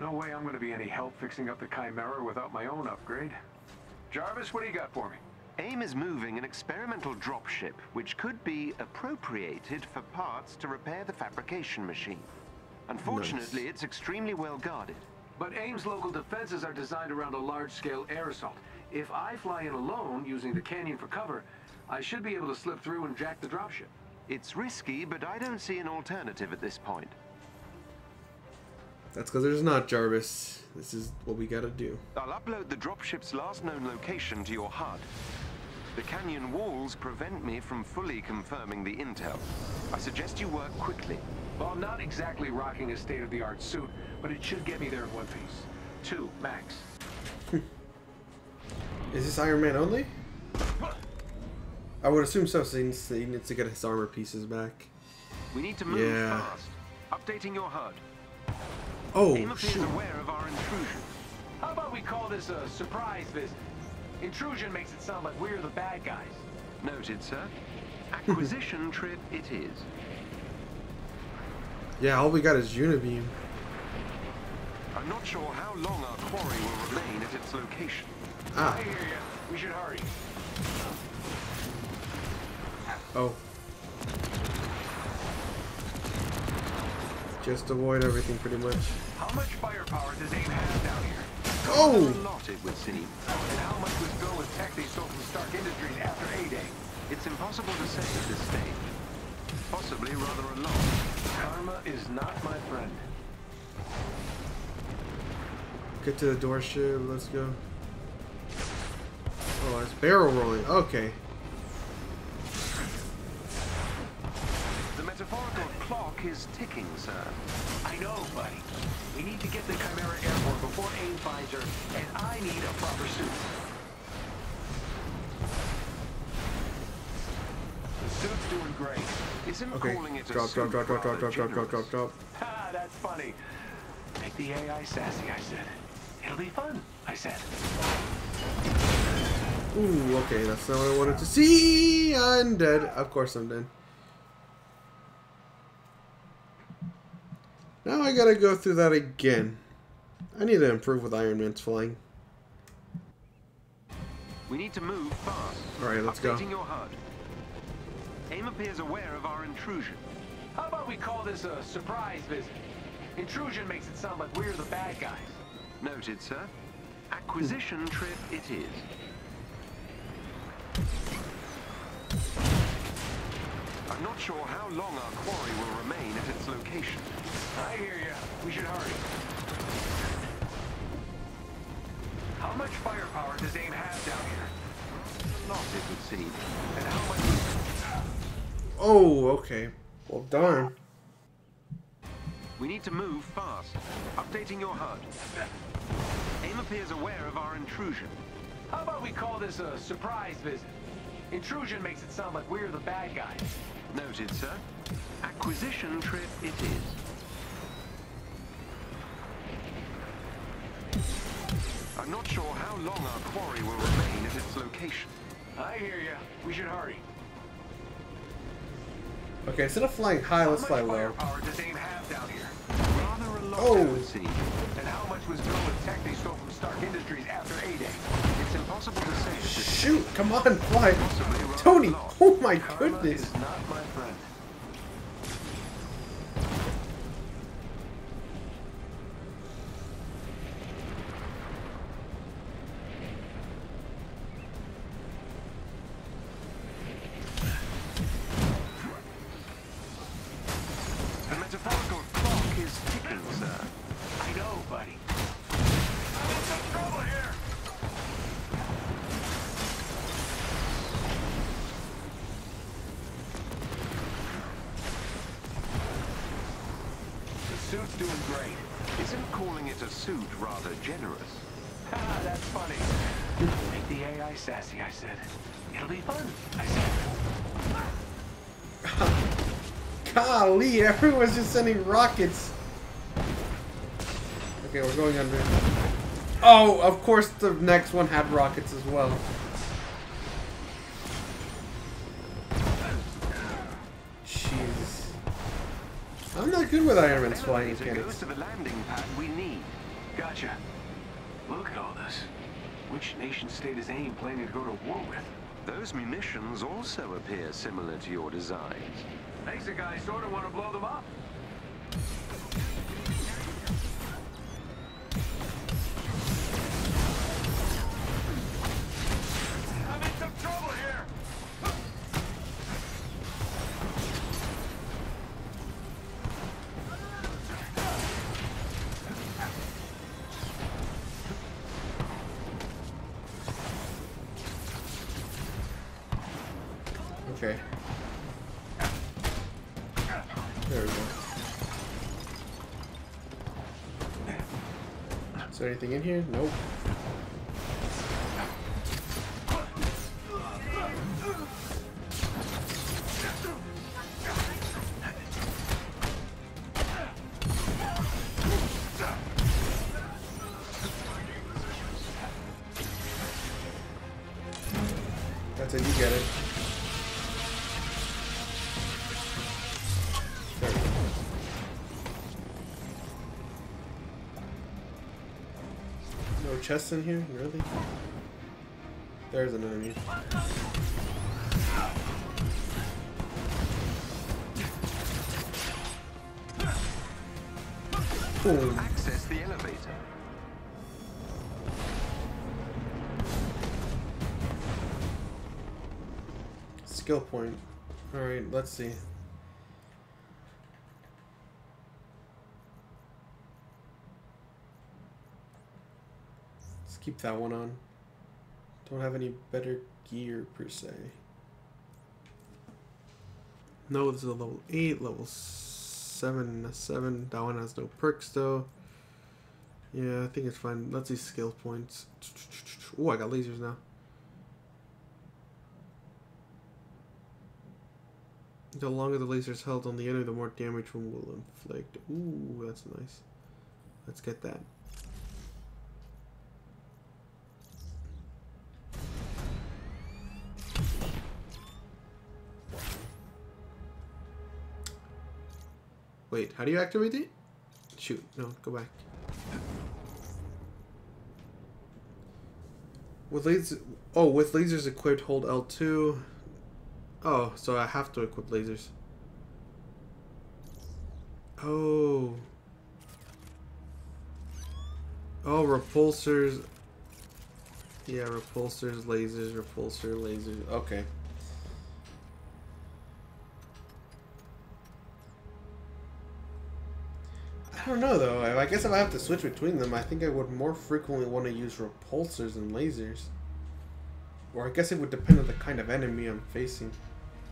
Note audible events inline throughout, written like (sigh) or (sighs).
no way I'm gonna be any help fixing up the Chimera without my own upgrade. Jarvis, what do you got for me? AIM is moving an experimental dropship, which could be appropriated for parts to repair the fabrication machine. Unfortunately, Nice. it's extremely well guarded. But AIM's local defenses are designed around a large-scale air assault. If I fly in alone, using the canyon for cover, I should be able to slip through and jack the dropship. It's risky, but I don't see an alternative at this point. That's because there's not, Jarvis. This is what we gotta do. I'll upload the dropship's last known location to your HUD. The canyon walls prevent me from fully confirming the intel. I suggest you work quickly. Well, I'm not exactly rocking a state-of-the-art suit, but it should get me there in one piece. Two, max. (laughs) Is this Iron Man only? I would assume so, since he needs to get his armor pieces back. We need to move Yeah. fast. Updating your HUD. Oh, AIM appears shoot. aware of our intrusion. How about we call this a surprise visit? Intrusion makes it sound like we're the bad guys. Noted, sir. Acquisition (laughs) trip it is. Yeah, all we got is Unibeam. I'm not sure how long our quarry will remain at its location. Ah, I hear you. We should hurry. oh. Just avoid everything pretty much. How much firepower does AIM have down here? Oh! lot, it would seem. And how much was Bill and Tech they stole from Stark Industries after A-Day? It's impossible to say at this stage. Possibly rather a lot. Karma is not my friend. Get to the door ship, let's go. Oh, it's barrel rolling. Okay. Clock is ticking, sir. I know, buddy. We need to get the Chimera airborne before AIM finds her, and I need a proper suit. The suit's doing great. Isn't Okay. calling it a Drop, drop, suit drop, drop, drop, drop, drop, drop, drop, drop. Ha, (laughs) ah, that's funny. Make the AI sassy, I said. It'll be fun, I said. Ooh, okay, that's not what I wanted to see. I'm dead. Of course I'm dead. Now I gotta go through that again. I need to improve with Iron Man's flying. We need to move fast. Alright, let's go. Updating your HUD. AIM appears aware of our intrusion. How about we call this a surprise visit? Intrusion makes it sound like we're the bad guys. Noted, sir. Acquisition trip it is. I'm not sure how long our quarry will remain at its location. I hear you. We should hurry. How much firepower does AIM have down here? A lot, it would seem. And how much... Oh, okay. Well, darn. We need to move fast. Updating your HUD. AIM appears aware of our intrusion. How about we call this a surprise visit? Intrusion makes it sound like we're the bad guys. Noted, sir. Acquisition trip it is. I'm not sure how long our quarry will remain at its location. I hear you. We should hurry. Okay, instead of flying high, How let's fly low. does AIM have down here? Rather a lot, Oh. it would seem. And how much was Bill and Tech they stole from Stark Industries after A-Day? It's impossible to say Shoot, come on, fly. Tony, oh my goodness. Golly, everyone's just sending rockets. Okay, we're going under. Oh, of course the next one had rockets as well. Jesus. I'm not good with Iron Man's flying Elevator goes mechanics. to the landing pad we need. Gotcha. Look at all this. Which nation state is AIM planning to go to war with? Those munitions also appear similar to your designs. Makes a guy sort of want to blow them up. I'm in some trouble here. Okay. Is there anything in here? Nope. Chests in here? Really? There's an enemy. Boom. Access the elevator. Skill point. Alright, let's see. That one on. Don't have any better gear per se. No, this is a level 8, level 7, 7. That one has no perks though. Yeah, I think it's fine. Let's see skill points. Oh, I got lasers now. The longer the laser is held on the enemy, the more damage one will inflict. Ooh, that's nice. Let's get that. Wait, how do you activate it? Shoot, no, go back. With lasers, oh, with lasers equipped, hold L2. Oh, so I have to equip lasers. Oh. Oh, repulsors. Yeah, repulsors, lasers, repulsor, lasers. Okay. Don't know though. I guess if I have to switch between them, I think I would more frequently want to use repulsors and lasers. Or I guess it would depend on the kind of enemy I'm facing.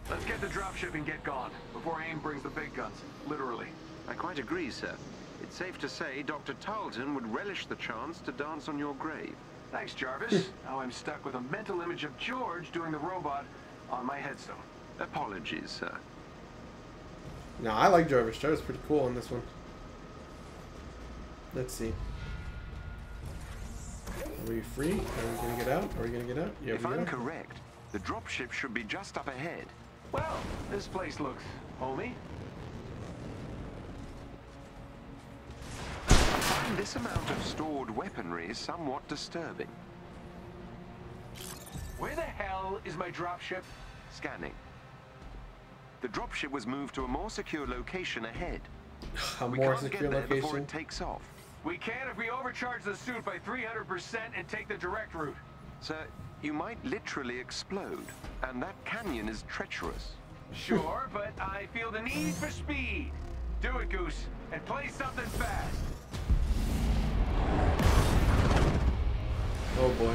Let's get the dropship and get gone before AIM brings the big guns. Literally. I quite agree, sir. It's safe to say Dr. Tarleton would relish the chance to dance on your grave. Thanks, Jarvis. Hmm. now I'm stuck with a mental image of George doing the robot on my headstone. Apologies, sir. No, I like Jarvis. Jarvis is pretty cool on this one. Let's see. Are we free? Are we gonna get out? Are we gonna get out? Yeah, if I'm correct, the dropship should be just up ahead. Well, this place looks homey. This amount of stored weaponry is somewhat disturbing. Where the hell is my dropship? Scanning. The dropship was moved to a more secure location ahead. A We more can't secure get there before it takes off. We can if we overcharge the suit by 300% and take the direct route. Sir, you might literally explode, and that canyon is treacherous. Sure, (laughs) but I feel the need for speed. Do it, Goose, and play something fast. Oh boy.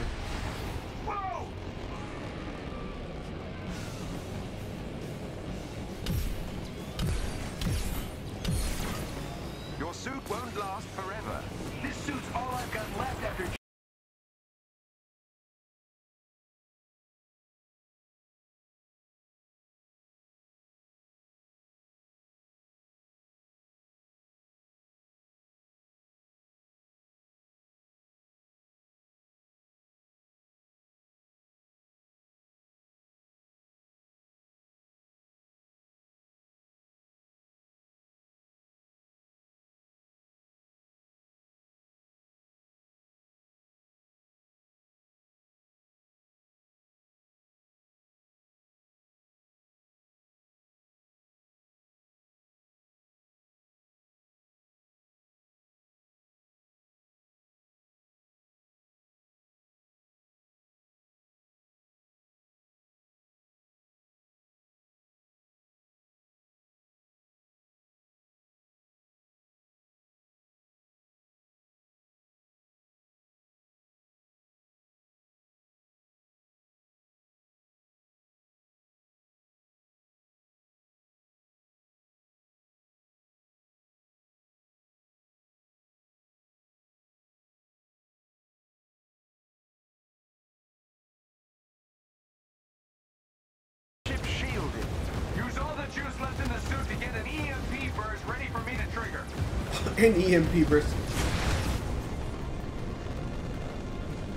An EMP burst.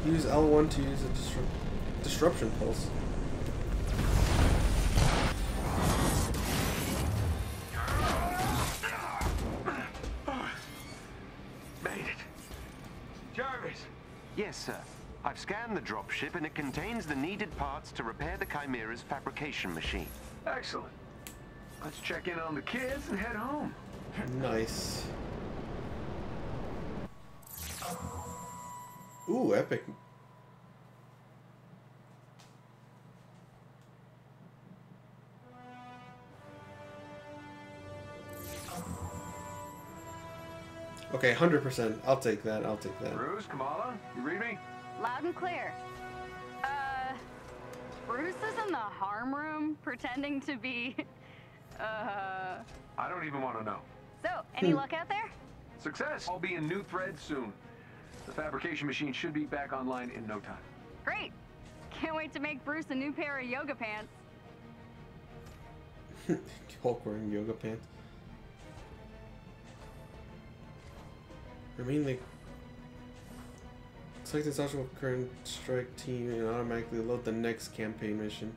Use L1 to use a disrupt disruption pulse. Made it. Jarvis. Yes, sir. I've scanned the dropship and it contains the needed parts to repair the Chimera's fabrication machine. Excellent. Let's check in on the kids and head home. Nice. Ooh, epic. Okay, 100%. I'll take that. I'll take that. Bruce, Kamala, you read me? Loud and clear. Uh, Bruce is in the harm room pretending to be, (laughs) uh, I don't even want to know. so, any luck out there? Success. I'll be in new threads soon. The fabrication machine should be back online in no time. Great. Can't wait to make Bruce a new pair of yoga pants. (laughs) Hulk wearing yoga pants. I mean, they select the social current strike team and automatically load the next campaign mission.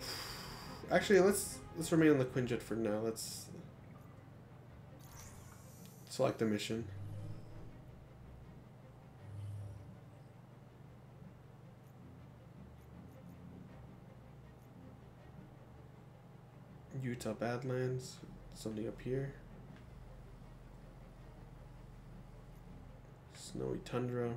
(sighs) Actually, let's let's remain on the Quinjet for now. Let's select a mission. Utah Badlands. Something up here. Snowy tundra.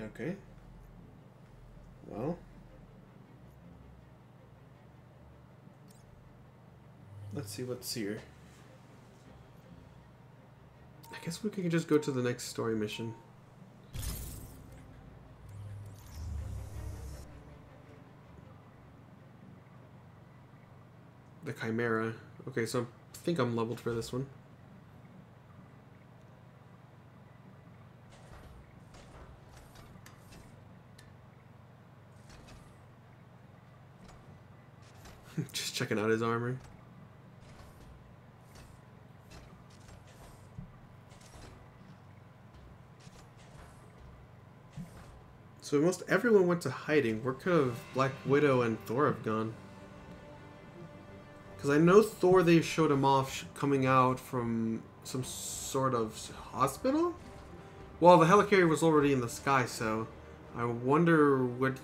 Okay. Well. Let's see what's here. I guess we can just go to the next story mission. The Chimera. Okay, so I think I'm leveled for this one. Just checking out his armor. So most everyone went to hiding. Where could have Black Widow and Thor have gone? Because I know Thor, they showed him off coming out from some sort of hospital? Well, the helicarrier was already in the sky, so I wonder what,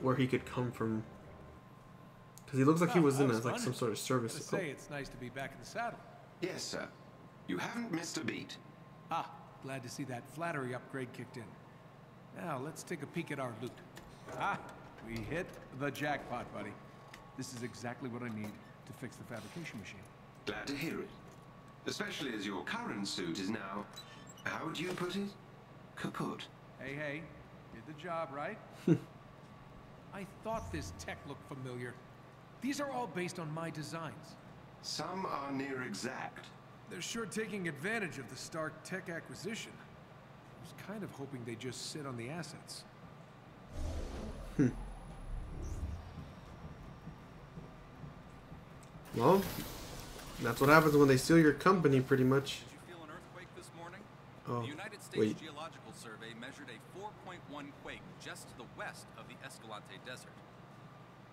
where he could come from. Because he looks like he was in a, like some sort of service. Gotta say, it's nice to be back in the saddle. Yes, sir. You haven't missed a beat. Ah, glad to see that flattery upgrade kicked in. Now, let's take a peek at our loot. Ah, we hit the jackpot, buddy. This is exactly what I need to fix the fabrication machine. Glad to hear it. Especially as your current suit is now, how would you put it? Kaput. Hey, hey, did the job, right? (laughs) I thought this tech looked familiar. These are all based on my designs. Some are near exact. They're sure taking advantage of the Stark tech acquisition. I was kind of hoping they just sit on the assets. Hmm. Well, that's what happens when they steal your company, pretty much. Did you feel an earthquake this morning? Oh, the United States wait. Geological Survey measured a 4.1 quake just to the west of the Escalante Desert.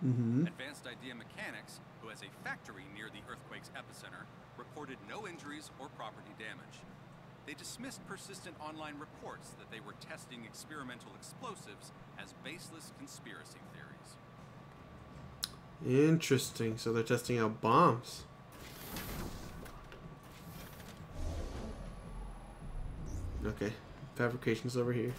Mm-hmm. Advanced Idea Mechanics, who has a factory near the earthquake's epicenter, reported no injuries or property damage. They dismissed persistent online reports that they were testing experimental explosives as baseless conspiracy theories. Interesting. So they're testing out bombs. Okay. Fabrication's over here.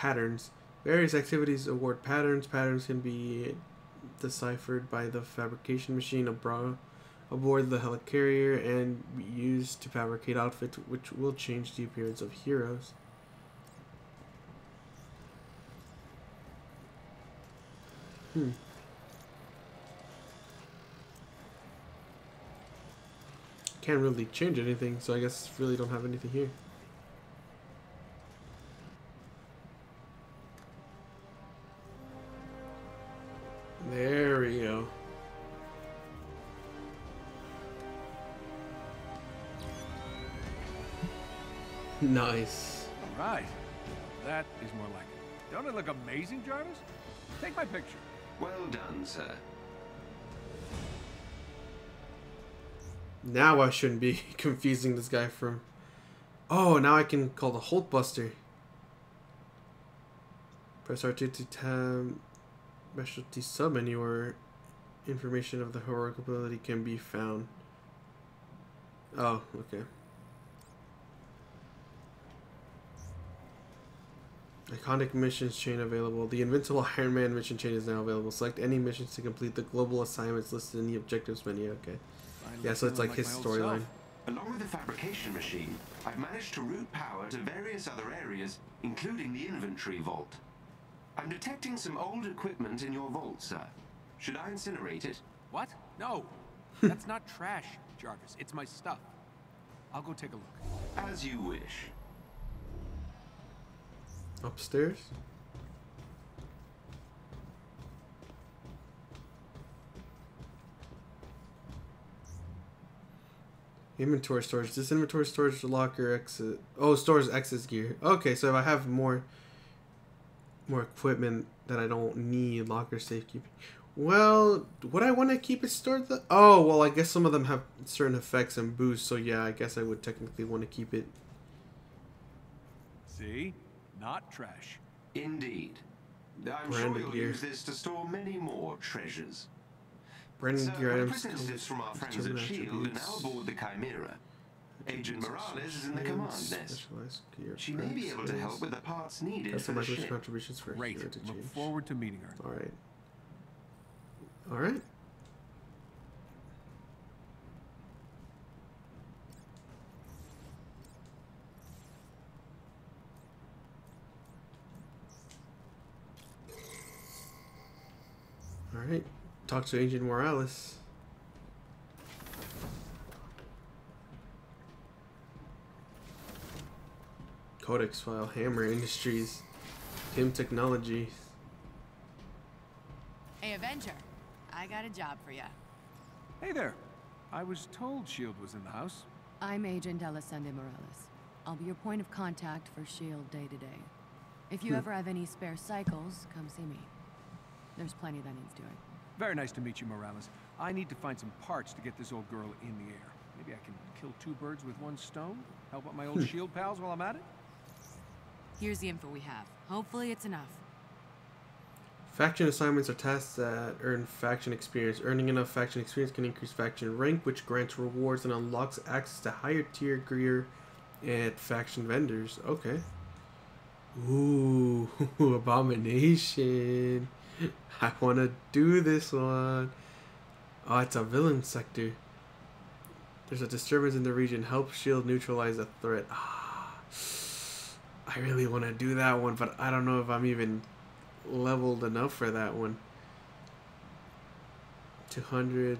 patterns. Various activities award patterns. Patterns can be deciphered by the fabrication machine aboard the helicarrier and used to fabricate outfits which will change the appearance of heroes. Hmm. Can't really change anything, so I guess really don't have anything here. There we go. Nice. All right. That is more like it. Don't it look amazing, Jarvis? Take my picture. Well done, sir. Now I shouldn't be (laughs) confusing this guy from... Oh, now I can call the Hulkbuster. Press R2 to tab specialty submenu where information of the heroic ability can be found. Oh, okay. Iconic missions chain available. The Invincible (laughs) Iron Man mission chain is now available. Select any missions to complete the global assignments listed in the objectives menu. Okay. Yeah, so it's like his my old self. storyline. Along with the fabrication machine, I've managed to route power to various other areas, including the inventory vault. I'm detecting some old equipment in your vault, sir. Should I incinerate it? What? No. (laughs) That's not trash, Jarvis. It's my stuff. I'll go take a look. As you wish. Upstairs? Inventory storage. This inventory storage locker exit. Oh, stores excess gear. Okay, so if I have more, more equipment that I don't need, locker safekeeping. Well, would I want to keep it stored? The oh, well, I guess some of them have certain effects and boosts. So yeah, I guess I would technically want to keep it. See? Not trash. Indeed. I'm Branded sure you'll gear. use this to store many more treasures. Brandon Sir, gear items. representatives from our friends at determine S.H.I.E.L.D. are now aboard the Chimera. Agent Morales is in the command nest. She may be able to help with the parts needed for the Customize ship. contributions for Great. hero to Look change. forward to meeting her. All right. All right. All right. Talk to Agent Morales. Codex file, Hammer Industries, Tim Technologies. Hey, Avenger. I got a job for you. Hey there. I was told S.H.I.E.L.D. was in the house. I'm Agent Elisande Morales. I'll be your point of contact for S.H.I.E.L.D. day to day. If you hmm. ever have any spare cycles, come see me. There's plenty that needs doing. Very nice to meet you, Morales. I need to find some parts to get this old girl in the air. Maybe I can kill two birds with one stone? Help out my old (laughs) S.H.I.E.L.D. pals while I'm at it? Here's the info we have. Hopefully it's enough. Faction assignments are tasks that earn faction experience. Earning enough faction experience can increase faction rank, which grants rewards and unlocks access to higher tier gear at faction vendors. Okay. Ooh, (laughs) abomination. I want to do this one. Oh, it's a villain sector. There's a disturbance in the region. Help shield neutralize a threat. Ah, I really want to do that one, but I don't know if I'm even leveled enough for that one. 200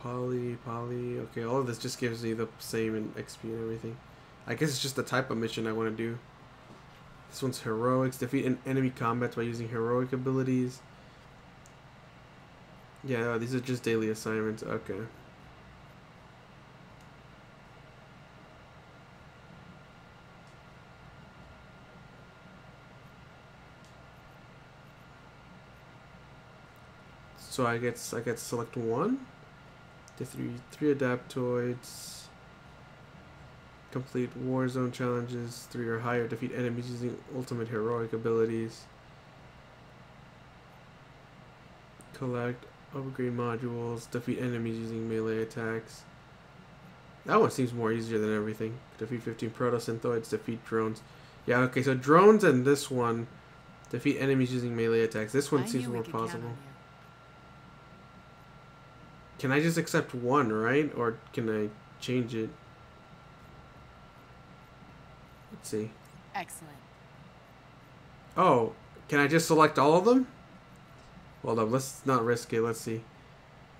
poly poly okay all of this just gives me the same in xp and everything. I guess it's just the type of mission i want to do. This one's heroics defeat an enemy combats by using heroic abilities. Yeah these are just daily assignments okay So I get I get select one. The three three adaptoids. Complete war zone challenges, three or higher. Defeat enemies using ultimate heroic abilities. Collect upgrade modules. Defeat enemies using melee attacks. That one seems more easier than everything. Defeat 15 protosynthoids. Defeat drones. Yeah, okay, so drones and this one. Defeat enemies using melee attacks. This one I seems more possible. Can I just accept one, right? Or can I change it? Let's see. Excellent. Oh, can I just select all of them? Hold up, let's not risk it. Let's see.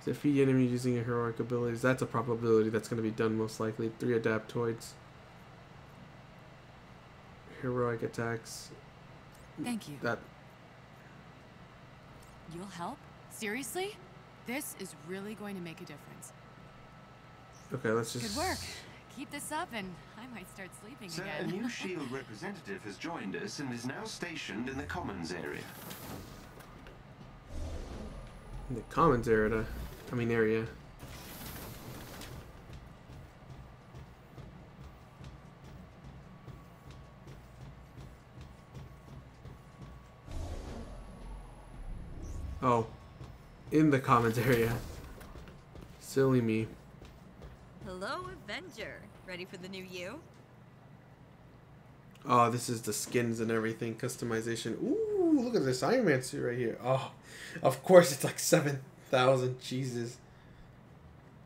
Defeat enemies using your heroic abilities. That's a probability that's going to be done most likely. Three adaptoids. Heroic attacks. Thank you. That You'll help? Seriously? This is really going to make a difference. okay. Let's just. Good work. Keep this up and I might start sleeping Sir, a new (laughs) SHIELD representative has joined us and is now stationed in the Commons area. in the commons area. I mean area. Oh, in the comments area. Silly me. Hello, Avenger. Ready for the new you? Oh, this is the skins and everything, customization. Ooh, look at this Iron Man suit right here. Oh, of course it's like 7,000. Jesus.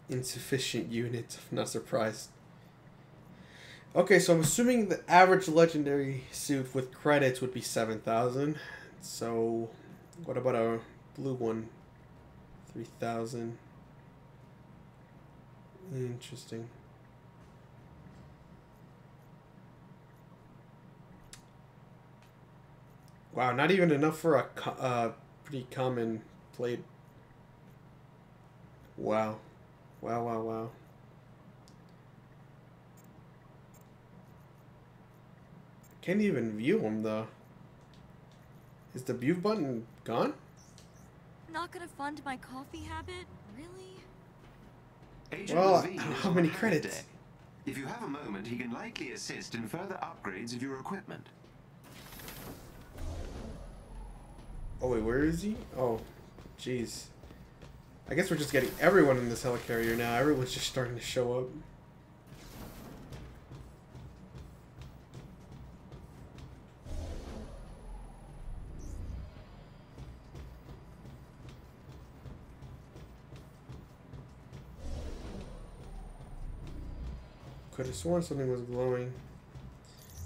Insufficient units. I'm not surprised. Okay, so I'm assuming the average legendary suit with credits would be 7,000. So, what about a blue one? 3,000. Interesting. Wow, not even enough for a uh, pretty common plate. Wow. Wow, wow, wow. Can't even view them though. Is the view button gone? Not gonna fund my coffee habit? Really? Well, Levine I don't is have on many credits. If you have a moment, he can likely assist in further upgrades of your equipment. Oh wait, where is he? Oh, jeez. I guess we're just getting everyone in this helicarrier now. Everyone's just starting to show up. Could have sworn something was glowing.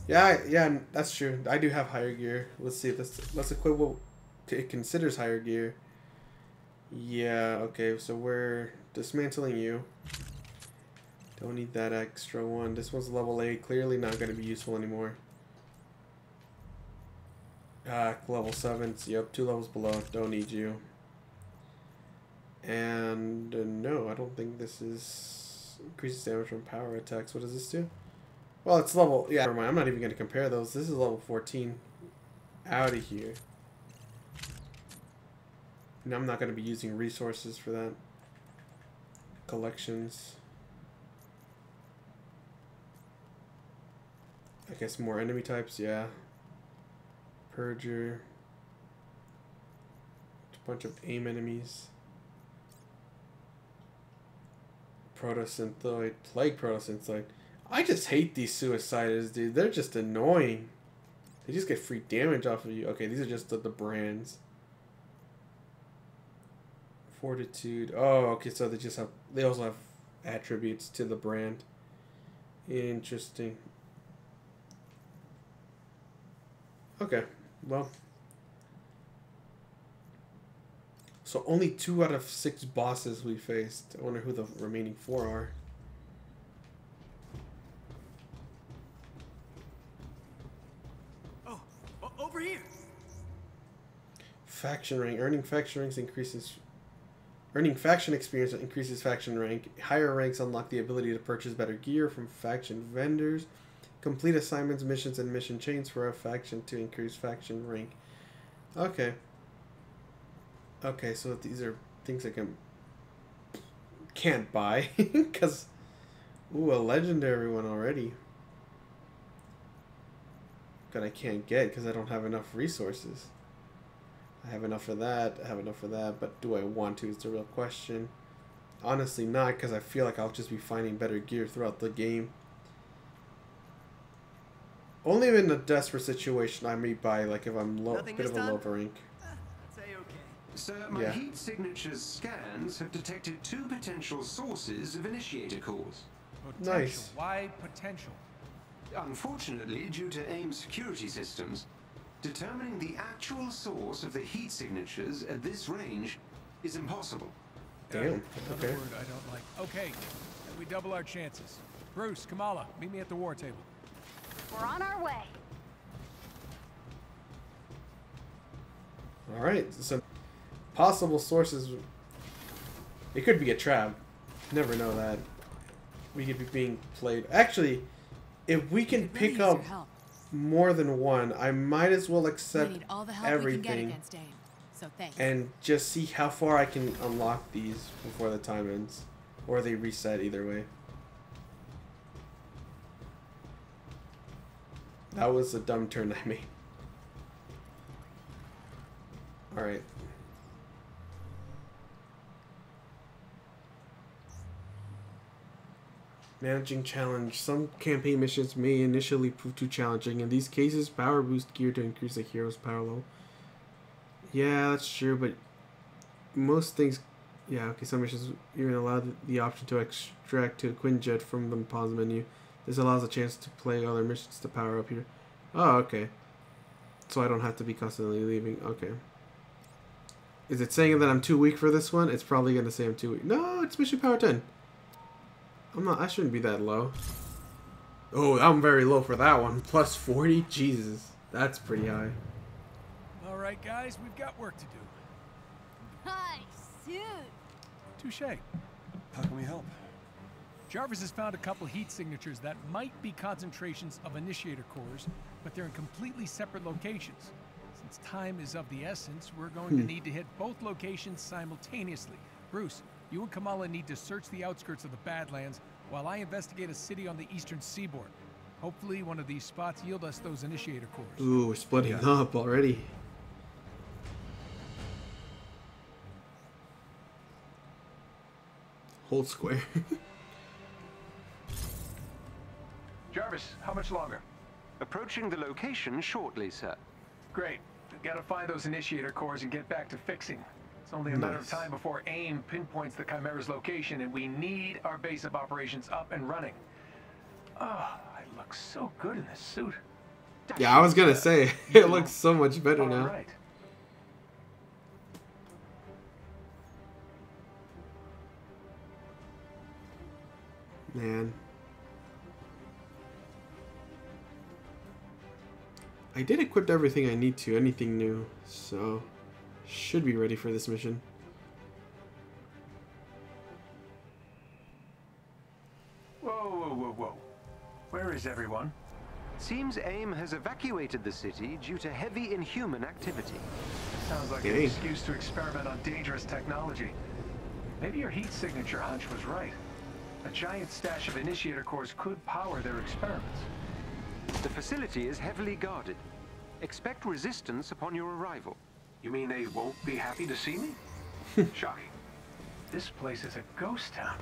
Yeah, yeah, that's true. I do have higher gear. Let's see. Let's let's equip what it considers higher gear. Yeah. Okay. So we're dismantling you. Don't need that extra one. This one's level eight. Clearly not going to be useful anymore. Ah, level seven. Yep, two levels below. Don't need you. And uh, no, I don't think this is increases damage from power attacks. What does this do? Well, it's level. Yeah, never mind. I'm not even going to compare those. This is level 14. Out of here. And I'm not going to be using resources for that. Collections. I guess more enemy types, yeah. Purger. A bunch of aim enemies. Protosynthoid. Plague Protosynthoid. I just hate these suiciders, dude. They're just annoying. They just get free damage off of you. Okay, these are just the, the brands. Fortitude. Oh, okay, so they just have they also have attributes to the brand. Interesting. Okay, well. So only two out of six bosses we faced. I wonder who the remaining four are. Oh, over here. Faction rank. Earning faction ranks increases. Earning faction experience increases faction rank. Higher ranks unlock the ability to purchase better gear from faction vendors. Complete assignments, missions, and mission chains for a faction to increase faction rank. Okay. Okay, so these are things I can can't buy (laughs) because ooh, a legendary one already. That I can't get because I don't have enough resources. I have enough for that. I have enough for that. But do I want to? Is the real question. Honestly, not because I feel like I'll just be finding better gear throughout the game. Only in a desperate situation I may buy, like if I'm low, Nothing bit of a low rank. That's a-okay. Sir, my Yeah. heat signature's scans have detected two potential sources of initiator cores. Potential. Nice. Why potential? Unfortunately, due to AIM security systems, determining the actual source of the heat signatures at this range is impossible. Damn, Another okay. word I don't like. Okay, we double our chances. Bruce, Kamala, meet me at the war table. We're on our way. All right. So possible sources. It could be a trap. Never know that. We could be being played. Actually, if we can pick up more than one, I might as well accept need all the help we can get everything against So and just see how far I can unlock these before the time ends, or they reset either way. That was a dumb turn I made. Alright. Managing challenge. Some campaign missions may initially prove too challenging. In these cases, power boost gear to increase the hero's power level. Yeah, that's true, but most things. Yeah, okay, some missions you're allowed the option to extract to a Quinjet from the pause menu. This allows a chance to play other missions to power up here. Oh, okay. So I don't have to be constantly leaving. Okay. Is it saying that I'm too weak for this one? It's probably gonna say I'm too weak. No, it's mission power 10. I'm not. I shouldn't be that low. Oh, I'm very low for that one. Plus 40. Jesus, that's pretty high. All right, guys, we've got work to do. Hi, suit. Touche. How can we help? Jarvis has found a couple heat signatures that might be concentrations of initiator cores, but they're in completely separate locations. Since time is of the essence, we're going to hmm. need to hit both locations simultaneously. Bruce, you and Kamala need to search the outskirts of the Badlands while I investigate a city on the eastern seaboard. Hopefully, one of these spots yield us those initiator cores. Ooh, we're splitting up already. Hold square. (laughs) Jarvis, how much longer? Approaching the location shortly, sir. Great. Got to find those initiator cores and get back to fixing. It's only a matter of time before AIM pinpoints the Chimera's location, and we need our base of operations up and running. Oh, I look so good in this suit. yeah, I was gonna say (laughs) it looks so much better All now. right. Man. I did equip everything I need to, anything new, so should be ready for this mission. Whoa, whoa, whoa, whoa. Where is everyone? Seems AIM has evacuated the city due to heavy inhuman activity. Sounds like an excuse to experiment on dangerous technology. Maybe your heat signature hunch was right. A giant stash of initiator cores could power their experiments. The facility is heavily guarded. Expect resistance upon your arrival. You mean they won't be happy to see me? (laughs) Shocking. This place is a ghost town.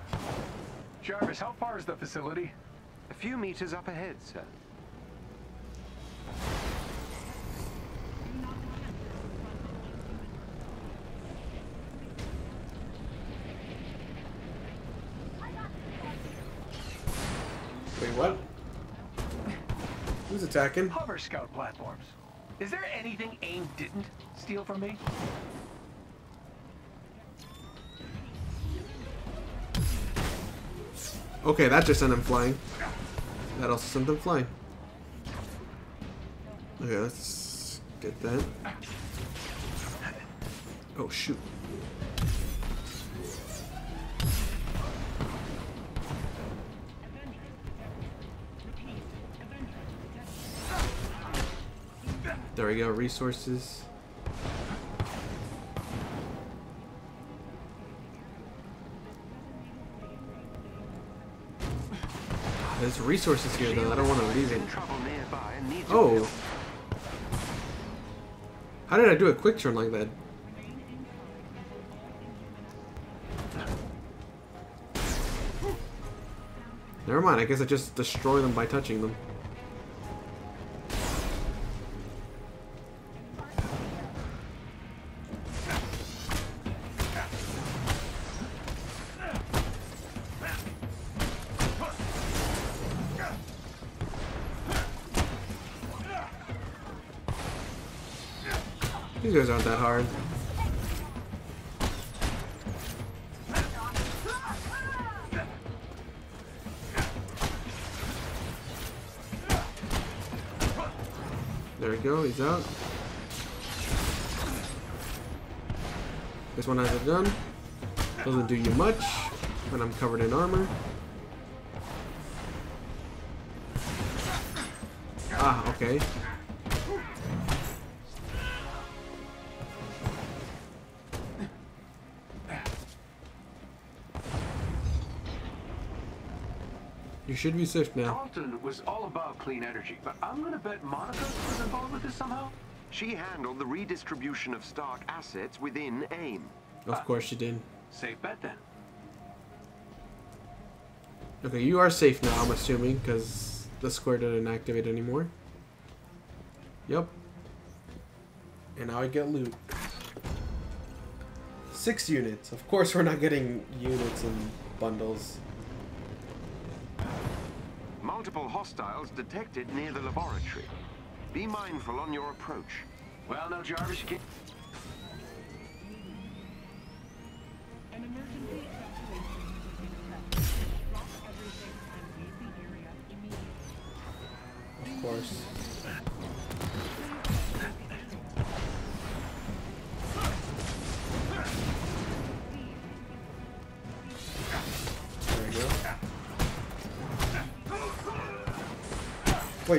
Jarvis, how far is the facility? A few meters up ahead, sir. Wait, what? Who's attacking? Hover scout platforms. Is there anything AIM didn't steal from me? Okay, that just sent him flying. That also sent them flying. Okay, let's get that. Oh, shoot. There we go, resources. There's resources here though, I don't want to leave it. Oh. How did I do a quick turn like that? Never mind, I guess I just destroy them by touching them. Out. This one has a gun. Doesn't do you much, but I'm covered in armor. Ah, okay. You should be safe now. Dalton was all about clean energy, but I'm gonna bet Monica was involved with this somehow. She handled the redistribution of Stark assets within AIM. Of uh, course she did. Safe bet then. Okay, you are safe now, I'm assuming, because the square didn't activate anymore. Yep. And now I get loot. Six units. Of course we're not getting units and bundles. Multiple hostiles detected near the laboratory. Be mindful on your approach. Well, now Jarvis, you can't.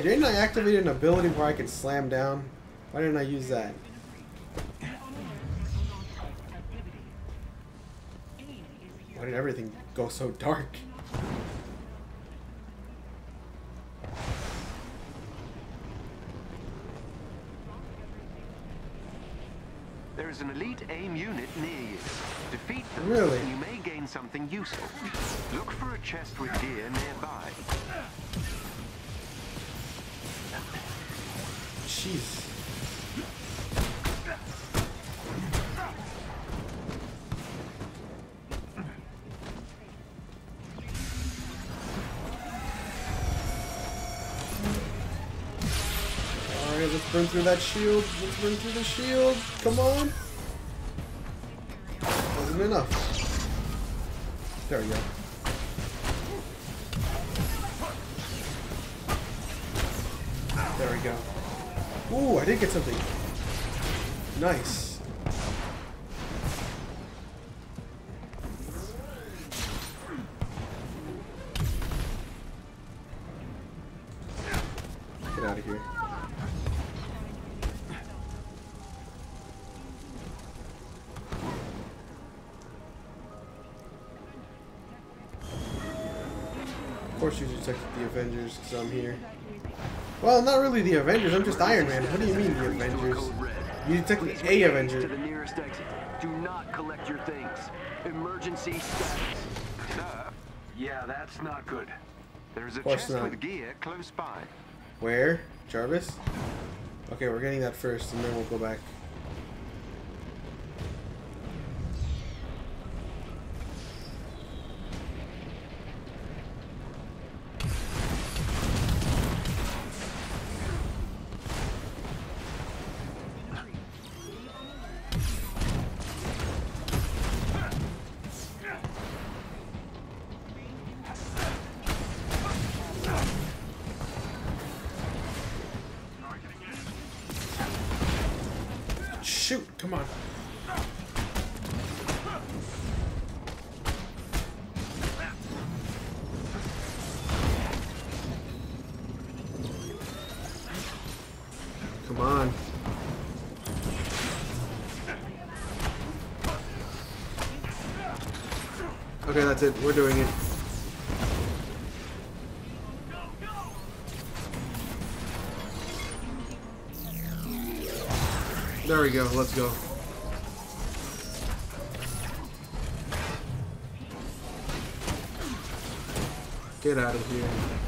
Didn't I activate an ability where I can slam down? Why didn't I use that? Why did everything go so dark? There is an elite AIM unit near you. Defeat them, Really? and you may gain something useful. Look for a chest with gear nearby. Jeez. Alright, let's burn through that shield. Let's burn through the shield. Come on. Wasn't enough. There we go. There we go. Ooh, I did get something. Nice. Get out of here. Of course you detected the Avengers, because I'm here. Well, not really the Avengers, I'm just Iron Man. What do you mean the Avengers? You detected a To the nearest exit. Do not collect your things. Emergency status. Sir, Yeah, that's not good. there is a chest not. with gear close by. Where? Jarvis? Okay, we're getting that first, and then we'll go back. Come on. Okay, that's it. We're doing it. There we go. Let's go. Get out of here.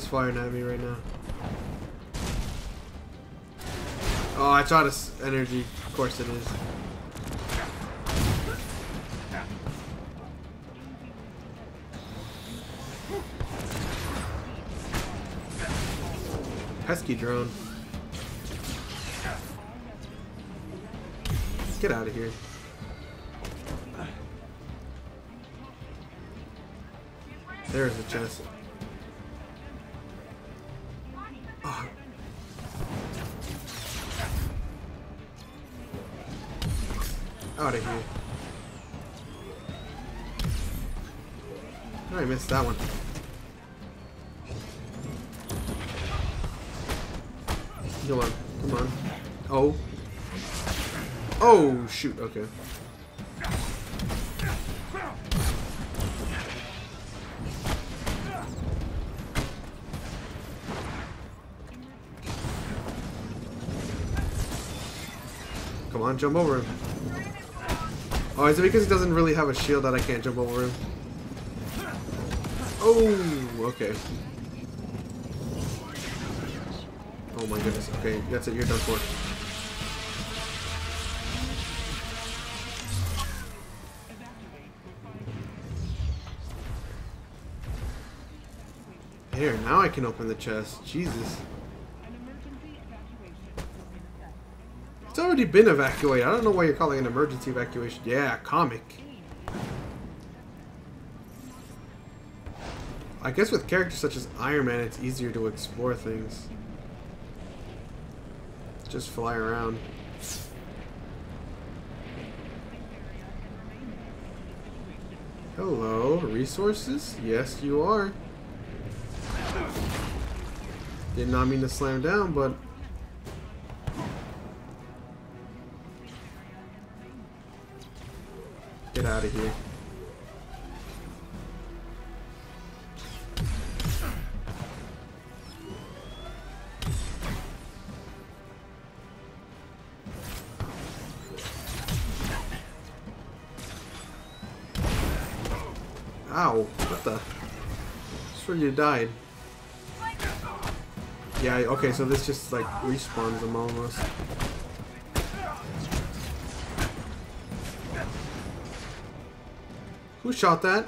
is firing at me right now? Oh, I tried to energy. Of course it is. Pesky drone. Get out of here. There is a chest. That one. Come on, come on. Oh. Oh, shoot, okay. Come on, jump over him. Oh, is it because he doesn't really have a shield that I can't jump over him? Oh, okay. Oh my goodness. Okay, that's it. You're done for. There, now I can open the chest. Jesus. It's already been evacuated. I don't know why you're calling an emergency evacuation. Yeah, comic. I guess with characters such as Iron Man, it's easier to explore things. Just fly around. Hello, resources? Yes, you are. Did not mean to slam down, but get out of here. You died. Yeah, okay, so this just like respawns them almost. Who shot that?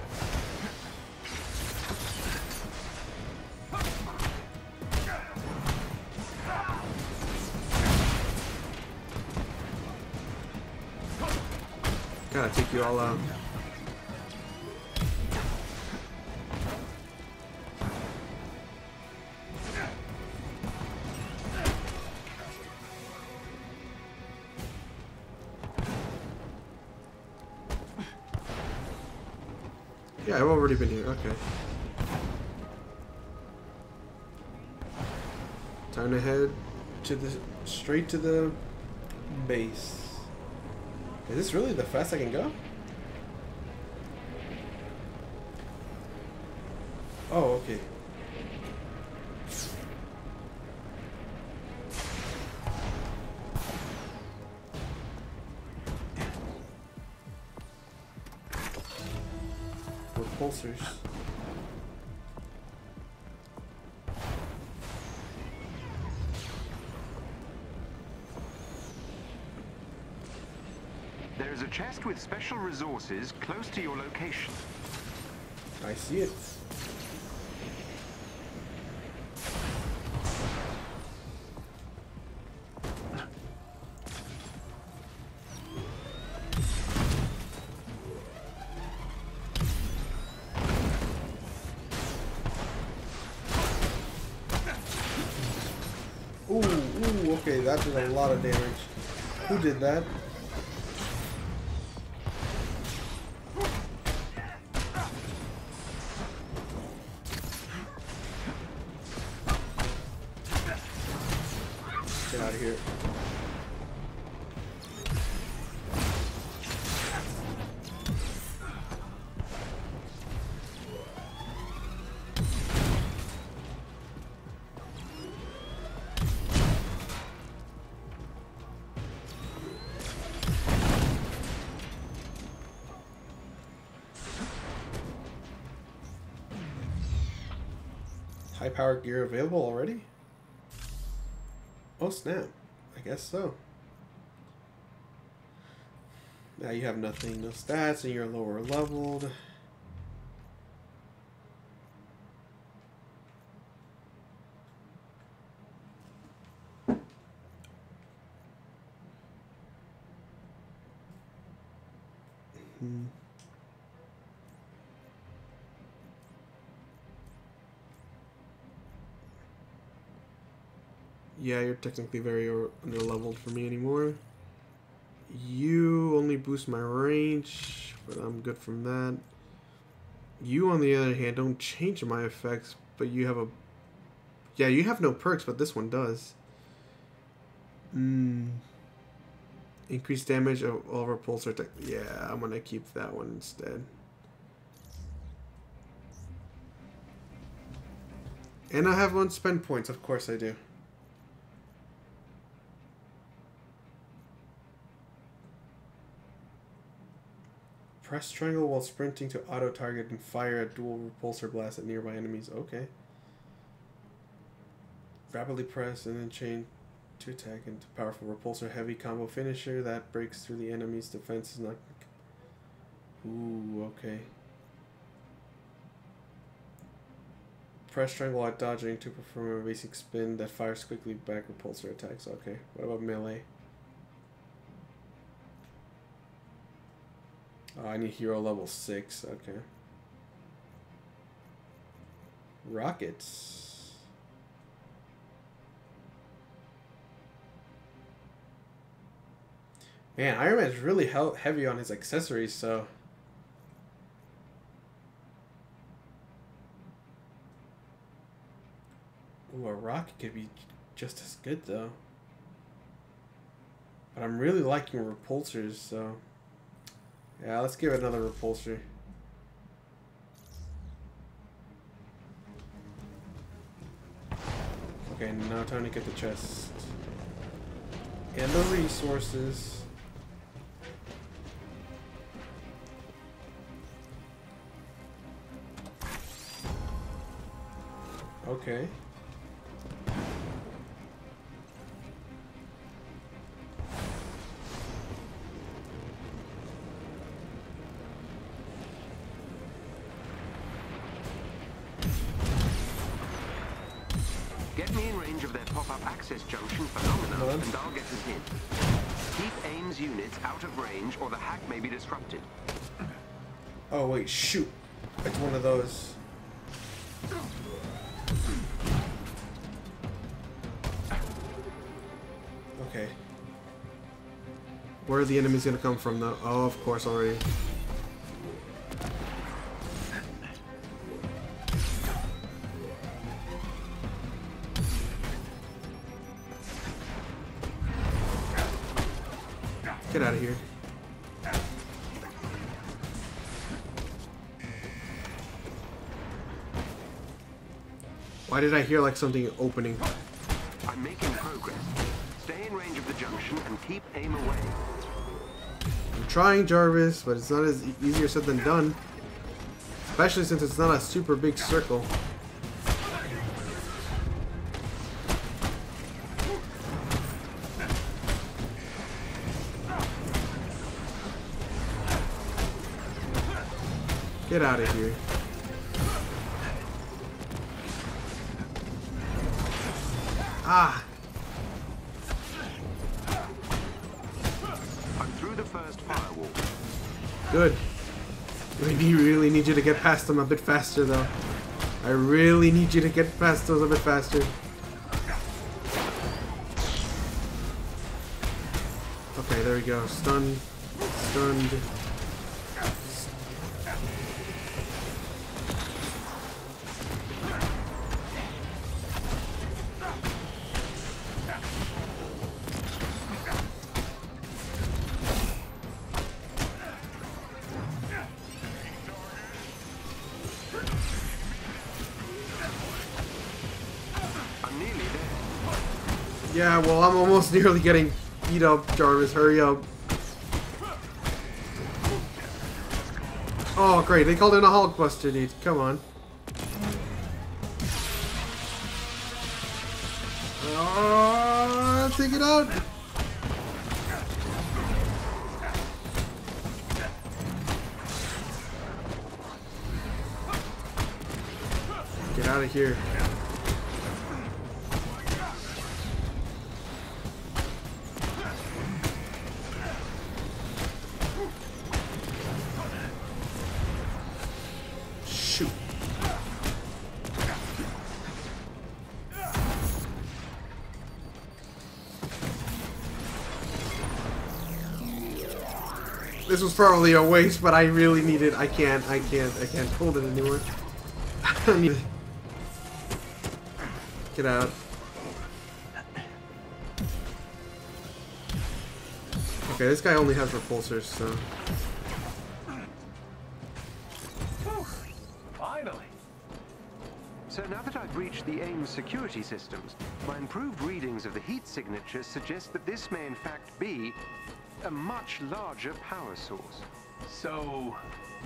Gotta take you all out. Already been here. Okay. Time to head to the straight to the base. Is this really the fast I can go? Repulsors. There is a chest with special resources close to your location. I see it. Lot of damage. Who did that? Power gear available already? Oh snap. I guess so. Now you have nothing, no stats, and you're lower leveled. Yeah, you're technically very under leveled for me anymore. You only boost my range, but I'm good from that. You, on the other hand, don't change my effects, but you have a... Yeah, you have no perks, but this one does. Hmm. Increased damage of all repulsor tech. Yeah, I'm gonna keep that one instead. And I have one spend points, of course I do. Press triangle while sprinting to auto target and fire a dual repulsor blast at nearby enemies. Okay. Rapidly press and then chain to attack into powerful repulsor heavy combo finisher that breaks through the enemy's defenses. Not. Ooh, okay. Press triangle while dodging to perform a basic spin that fires quickly back repulsor attacks. Okay. What about melee? Oh, I need hero level 6. Okay. Rockets. Man, Iron Man is really he heavy on his accessories, so... Ooh, a rocket could be just as good, though. But I'm really liking repulsors, so... Yeah, let's give it another repulsor. Okay, now time to get the chest. And the resources. Okay. Disrupted. Oh wait, shoot. It's one of those. Okay. Where are the enemies gonna come from though? Oh, of course already. Get out of here. Why did I hear like something opening? I'm making progress. Stay in range of the junction and keep AIM away. I'm trying, Jarvis, but it's not as easier said than done. Especially since it's not a super big circle. Get out of here. Get past them a bit faster, though. I really need you to get past those a bit faster. Okay, there we go. Stunned. Stunned. Nearly getting beat up, Jarvis. Hurry up. Oh, great. They called in a Hulkbuster, dude. Come on. Oh, take it out. Get out of here. Was probably a waste, but I really need it. I can't, I can't, I can't hold it anymore. (laughs) I need it. Get out. Okay, this guy only has repulsors, so... Finally. So now that I've reached the AIM security systems, my improved readings of the heat signatures suggest that this may in fact be a much larger power source. So,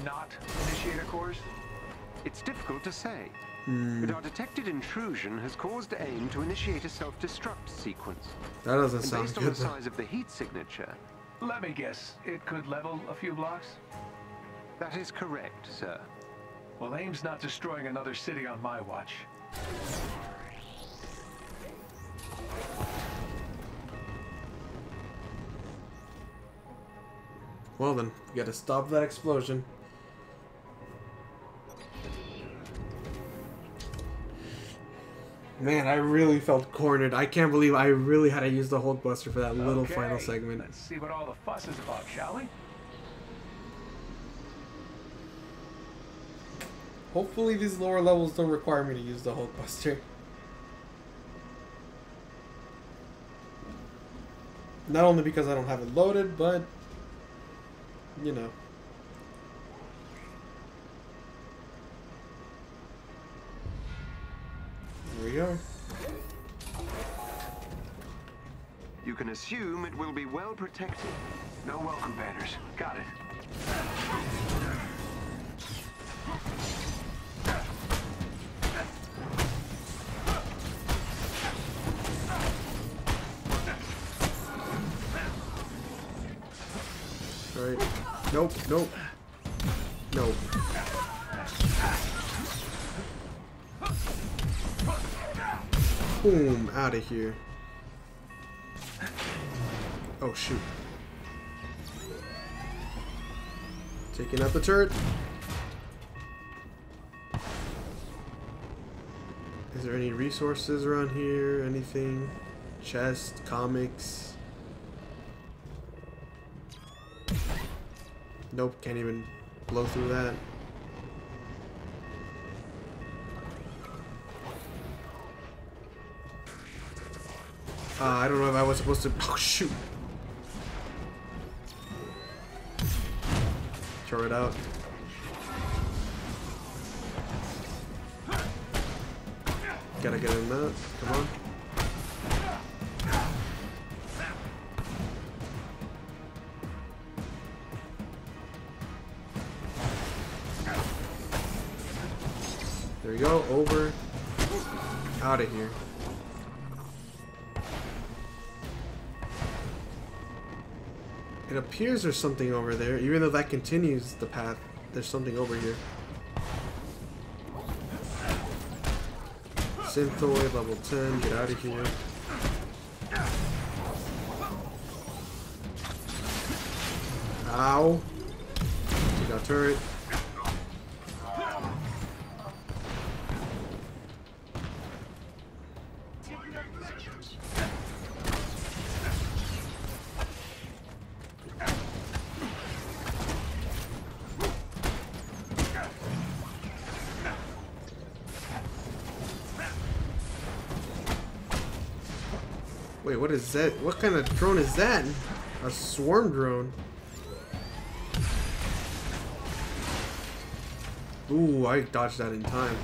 not initiator cores? It's difficult to say, but our detected intrusion has caused AIM to initiate a self-destruct sequence. That doesn't And sound based on good. the size of the heat signature, Let me guess, it could level a few blocks? that is correct, sir. Well, AIM's not destroying another city on my watch. Well then, we gotta stop that explosion. Man, I really felt cornered. I can't believe I really had to use the Hulkbuster for that little final segment. Let's see what all the fuss is about, shall we? Hopefully these lower levels don't require me to use the Hulkbuster. Not only because I don't have it loaded, but you know. There we go. You can assume it will be well protected. No welcome banners. Got it. Nope, nope. Nope. Boom, out of here. Oh, shoot. Taking out the turret. Is there any resources around here? Anything? Chest, comics? Nope, can't even blow through that. Uh, I don't know if I was supposed to. (laughs) Oh shoot! Throw it out. Gotta get in that. Come on. Over. Out of here. It appears there's something over there, even though that continues the path. There's something over here. Synthoid, level 10, get out of here. Ow. Take out turret. What is that? What kind of drone is that? A swarm drone. Ooh, I dodged that in time.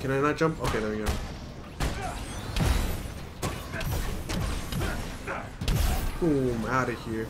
Can I not jump? Okay, there we go. Boom, out of here.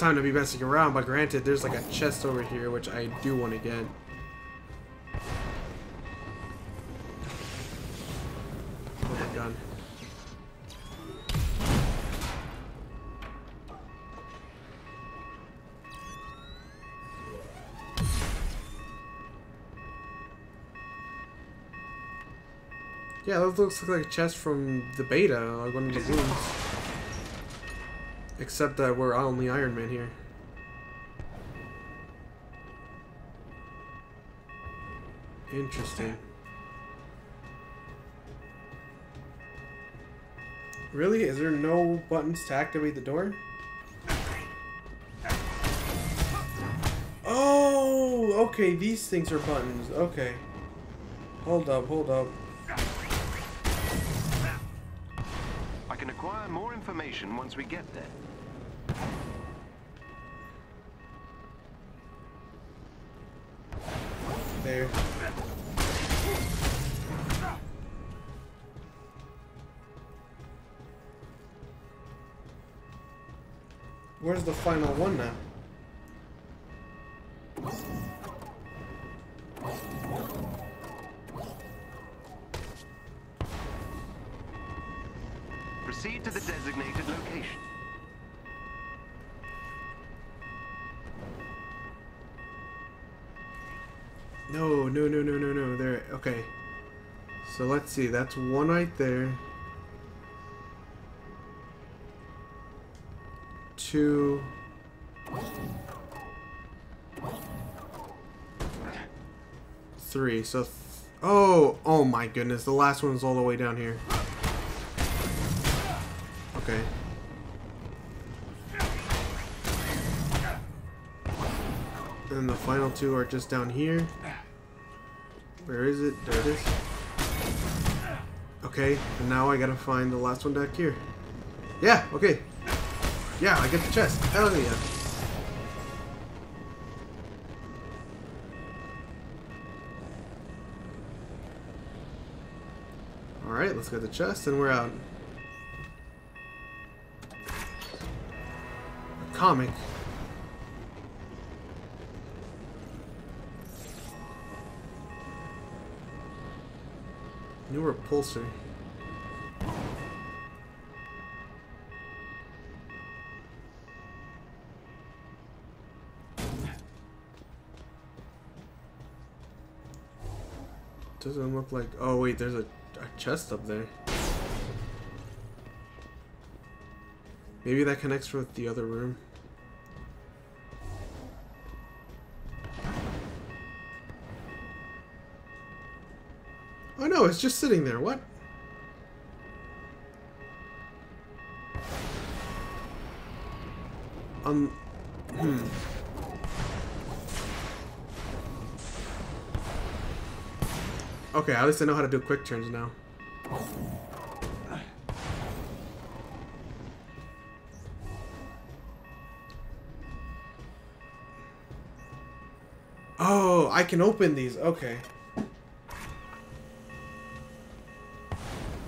Time to be messing around, but granted, there's like a chest over here, which I do want to get. god. Yeah, that looks like a chest from the beta, like one of the rooms. Except that we're only Iron Man here. Interesting. Really? Is there no buttons to activate the door? Oh, okay, these things are buttons. Okay. Hold up, hold up. Information once we get there. There. Where's the final one now? Let's see. That's one right there. Two. Three. So. Th oh, oh my goodness. The last one's all the way down here. Okay. And the final two are just down here. Where is it? There it is. Okay, and now I gotta find the last one back here. Yeah, okay. Yeah, I get the chest. Hell yeah. Alright, let's get the chest and we're out. A comic. New repulsor. Doesn't look like. Oh wait, there's a, a chest up there. Maybe that connects with the other room. Oh no, it's just sitting there. What? Um. Hmm. Okay, at least I know how to do quick turns now. Oh, I can open these. Okay.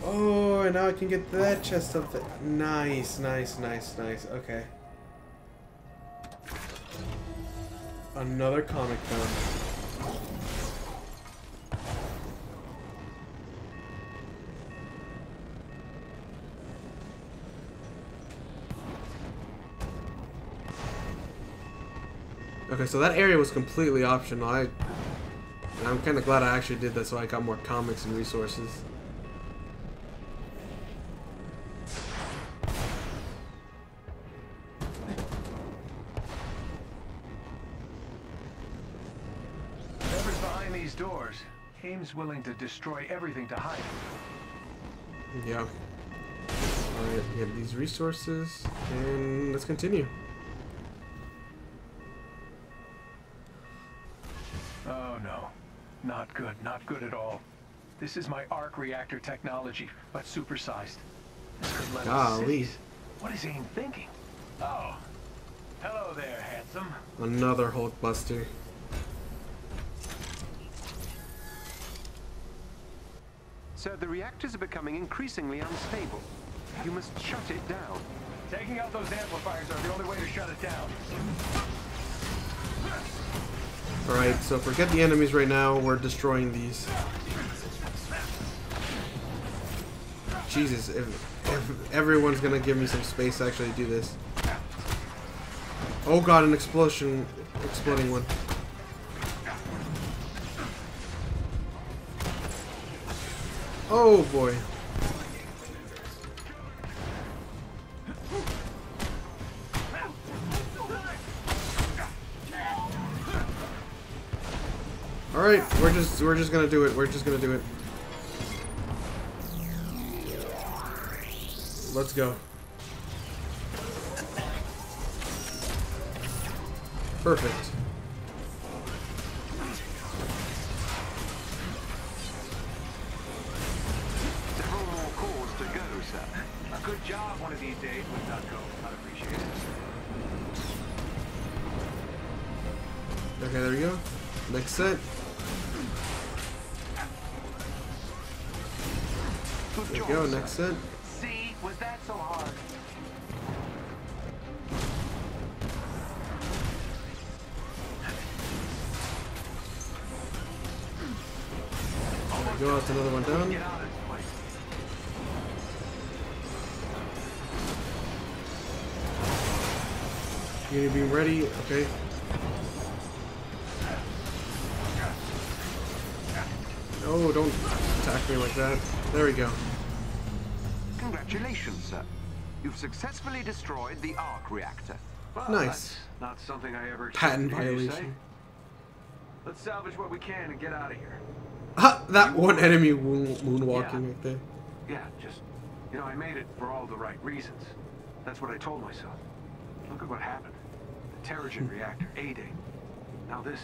Oh, and now I can get that chest up there. Nice, nice, nice, nice. Okay. Another comic done. Okay, so that area was completely optional. I, I'm kind of glad I actually did that so I got more comics and resources. Whoever's behind these doors, AIM's willing to destroy everything to hide. Yeah. Alright, we have these resources, and let's continue. Oh no. Not good, at all. This is my arc reactor technology, but supersized. This could let us ah, Golly. cities. What is AIM thinking? Oh. Hello there, handsome. Another Hulkbuster. Sir, the reactors are becoming increasingly unstable. You must shut it down. Taking out those amplifiers are the only way to shut it down. Alright, so forget the enemies right now. We're destroying these. Jesus, if, if everyone's gonna give me some space to actually do this. Oh god, an explosion, exploding one. Oh boy. We're just we're just gonna do it. We're just gonna do it. Let's go. Perfect. Several calls to go, sir. A good job one of these days with. I'd appreciate it. Okay, there we go. Next set. There we go. Next set. See, was that so hard? There we go. That's another one down. Get out of this place. Unibeam ready. Okay. No, don't attack me like that. There we go. Congratulations, sir. You've successfully destroyed the arc reactor. Well, Nice. Not something I ever Patent expected to hear you violation. Let's salvage what we can and get out of here. Ah, that one enemy moon moonwalking Yeah. right there. Yeah, just, you know, I made it for all the right reasons. That's what I told myself. Look at what happened. The Terrigen reactor, A-Day. Now this.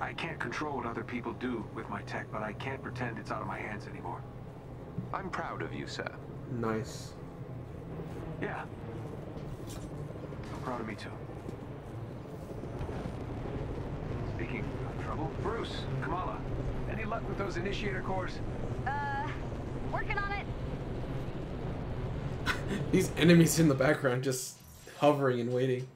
I can't control what other people do with my tech, but I can't pretend it's out of my hands anymore. I'm proud of you, sir. Nice. Yeah. I'm proud of me too. Speaking of trouble, Bruce, Kamala, any luck with those initiator cores? Uh, working on it. (laughs) These enemies in the background just hovering and waiting.